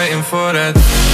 waiting for that.